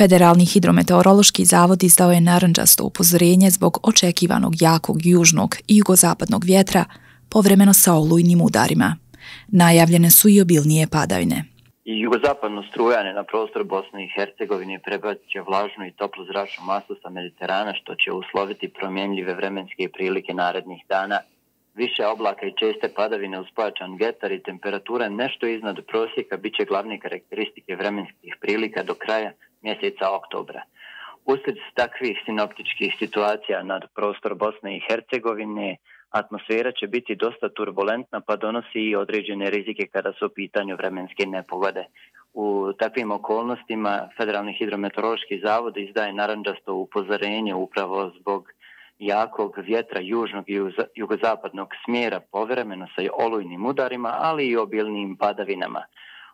Federalni hidrometeorološki zavod izdao je naranđasto upozorenje zbog očekivanog jakog južnog i jugozapadnog vjetra, povremeno sa olujnim udarima. Najavljene su i obilnije padavine. I jugozapadno strujanje na prostor Bosne i Hercegovine prebacit će vlažnu i toplu zračnu masu sa Mediterana, što će usloviti promjenljive vremenske prilike narednih dana. Više oblaka i česte padavine uz pojačan vjetar i temperatura nešto iznad prosjeka bit će glavne karakteristike vremenskih prilika do kraja mjeseca oktobra. Uslijed takvih sinoptičkih situacija nad prostor Bosne i Hercegovine, atmosfera će biti dosta turbulentna pa donosi i određene rizike kada su u pitanju vremenske nepogode. U takvim okolnostima Federalni hidrometeorološki zavod izdaje naranđasto upozorenje upravo zbog jakog vjetra južnog i jugozapadnog smjera povremeno sa olujnim udarima, ali i obilnim padavinama.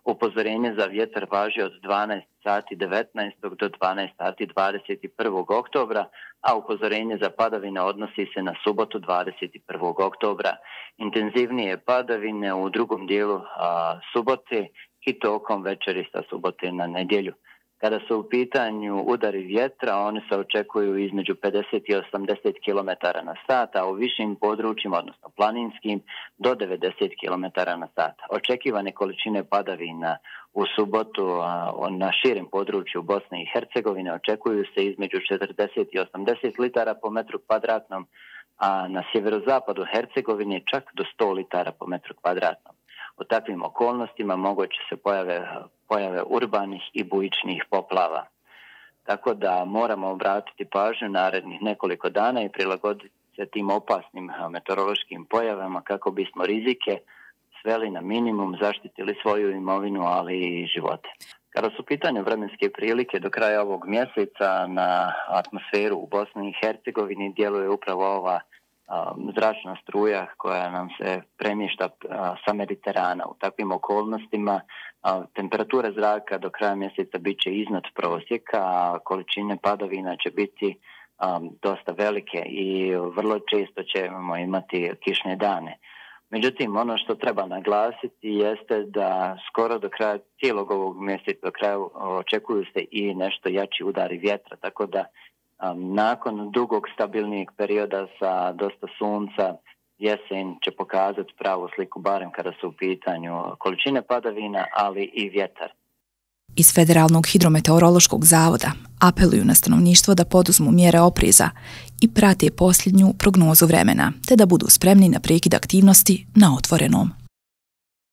Upozorenje za vjetar važi od 12 sati 19. do 12 sati 21. oktobra, a upozorenje za padavine odnosi se na subotu 21. oktobra. Intenzivnije padavine u drugom dijelu a, subote i tokom večeri sa subote na nedjelju. Kada su u pitanju udari vjetra, oni se očekuju između 50 i 80 km na sat, a u višim područjima, odnosno planinskim, do 90 km na sat. Očekivane količine padavina u subotu na širem području Bosne i Hercegovine očekuju se između 40 i 80 litara po metru kvadratnom, a na sjeverozapadu Hercegovine čak do 100 litara po metru kvadratnom. U takvim okolnostima moguće se pojave, pojave urbanih i bujičnih poplava. Tako da moramo obratiti pažnju narednih nekoliko dana i prilagoditi se tim opasnim meteorološkim pojavama kako bismo rizike sveli na minimum, zaštitili svoju imovinu, ali i živote. Kada su pitanje vremenske prilike do kraja ovog mjeseca na atmosferu u Bosni i Hercegovini djeluje upravo ova zračna struja koja nam se premješta sa Mediterana. U takvim okolnostima temperatura zraka do kraja mjeseca bit će iznad prosjeka, a količine padovina će biti dosta velike i vrlo često ćemo imati kišne dane. Međutim, ono što treba naglasiti jeste da skoro do kraja cijelog ovog mjeseca, do kraja očekuju se i nešto jači udari vjetra, tako da nakon dugog stabilnijeg perioda sa dosta sunca, jesen će pokazati pravu sliku, barem kada su u pitanju količine padavina, ali i vjetar. Iz Federalnog hidrometeorološkog zavoda apeluju na stanovništvo da poduzmu mjere opriza i prate posljednju prognozu vremena, te da budu spremni na prekid aktivnosti na otvorenom.